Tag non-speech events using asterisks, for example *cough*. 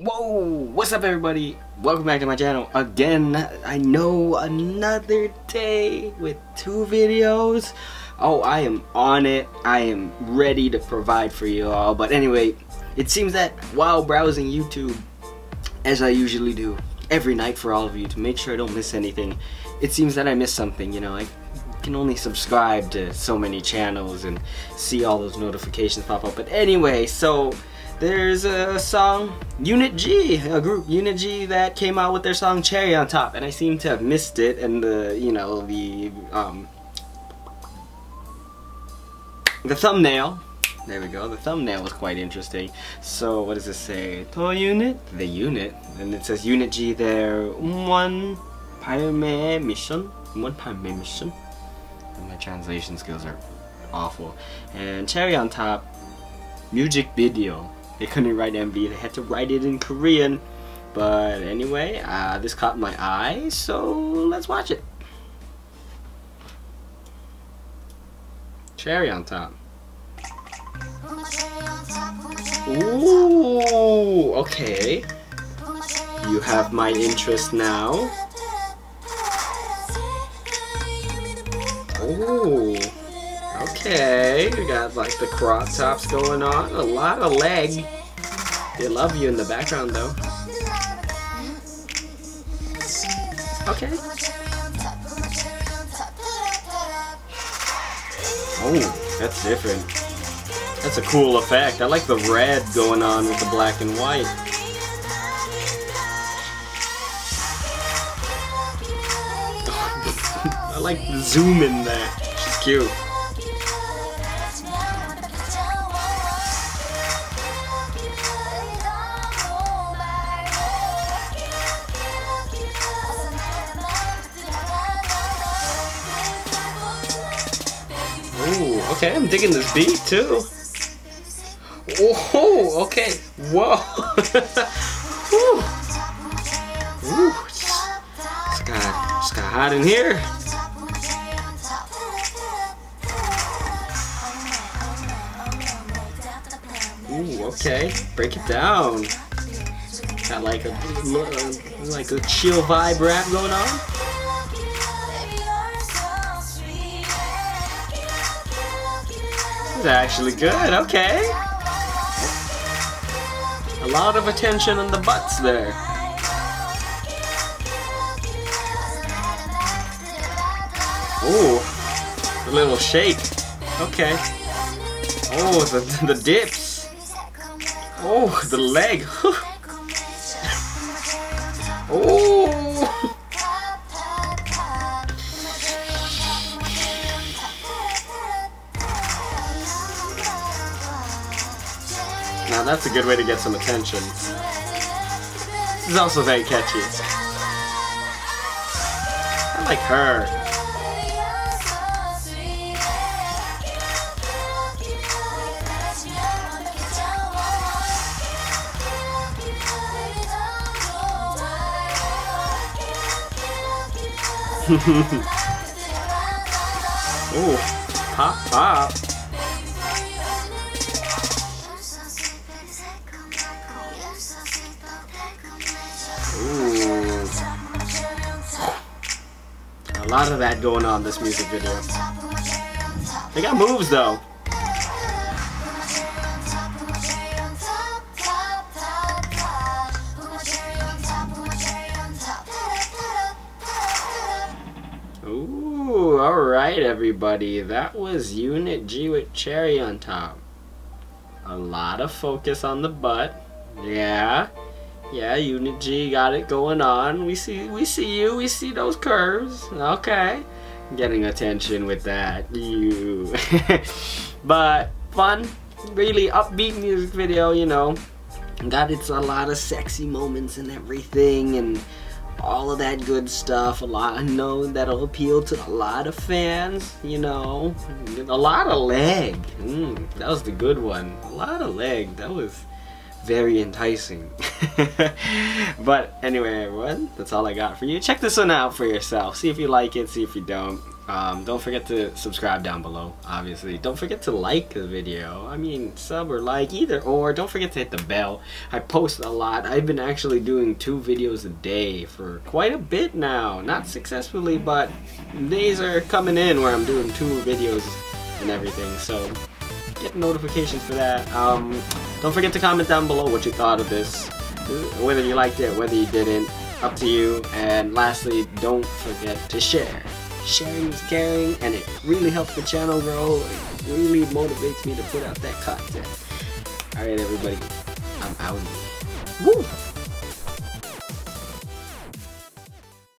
Whoa! What's up everybody? Welcome back to my channel again. I know another day with two videos. Oh, I am on it. I am ready to provide for you all. But anyway, it seems that while browsing YouTube, as I usually do every night for all of you to make sure I don't miss anything, it seems that I missed something, you know. I can only subscribe to so many channels and see all those notifications pop up. But anyway, so there's a song, Unit G, a group, Unit G, that came out with their song Cherry on Top, and I seem to have missed it, and the, you know, the, um, the thumbnail, there we go, the thumbnail was quite interesting. So, what does it say? To Unit? The Unit. And it says Unit G there, one Pyme mission? One Pyme mission? And my translation skills are awful. And Cherry on Top, music video they couldn't write MV, they had to write it in Korean. But anyway, uh, this caught my eye, so let's watch it. Cherry on top. Ooh, okay. You have my interest now. Ooh. Okay, we got like the crop tops going on. A lot of leg. They love you in the background though. Okay. Oh, that's different. That's a cool effect. I like the red going on with the black and white. *laughs* I like the zoom in there. She's cute. Okay, I'm digging this beat too. Oh, okay. Whoa. *laughs* Ooh. Ooh. It's got, it's got hot in here. Ooh, okay. Break it down. Got like a like a chill vibe rap going on. Is actually good, okay. A lot of attention on the butts there. Ooh, a little shake. Okay. Oh, the, the dips. Oh, the leg. *laughs* oh. Now that's a good way to get some attention. This is also very catchy. I like her. *laughs* Ooh, pop, pop. A lot of that going on in this music video. They got moves though. Ooh, alright everybody. That was Unit G with Cherry on top. A lot of focus on the butt. Yeah. Yeah, Unit G got it going on. We see we see you, we see those curves. Okay. Getting attention with that. You *laughs* But fun, really upbeat music video, you know. Got it's a lot of sexy moments and everything and all of that good stuff. A lot I know that'll appeal to a lot of fans, you know. A lot of leg. Mm, that was the good one. A lot of leg. That was very enticing. *laughs* but anyway, everyone, that's all I got for you. Check this one out for yourself. See if you like it, see if you don't. Um, don't forget to subscribe down below, obviously. Don't forget to like the video. I mean, sub or like, either or. Don't forget to hit the bell. I post a lot. I've been actually doing two videos a day for quite a bit now. Not successfully, but days are coming in where I'm doing two videos and everything. So, get notifications for that. Um, don't forget to comment down below what you thought of this. Whether you liked it, whether you didn't. Up to you. And lastly, don't forget to share sharing is caring and it really helps the channel grow it really motivates me to put out that content alright everybody I'm out Woo!